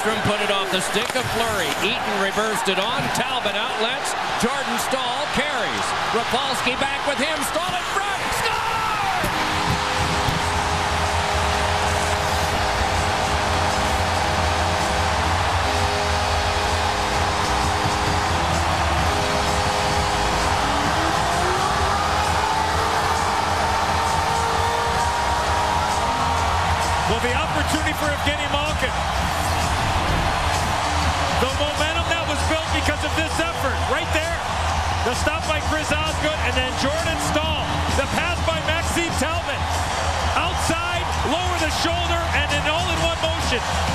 Put it off the stick of Fleury. Eaton reversed it on. Talbot outlets. Jordan Staal carries. Rafalski back with him. Staal in front. Well, the opportunity for Evgeny Malkin. The momentum that was built because of this effort, right there. The stop by Chris Osgood, and then Jordan Staal. The pass by Maxime Talbot. Outside, lower the shoulder, and an all-in-one motion.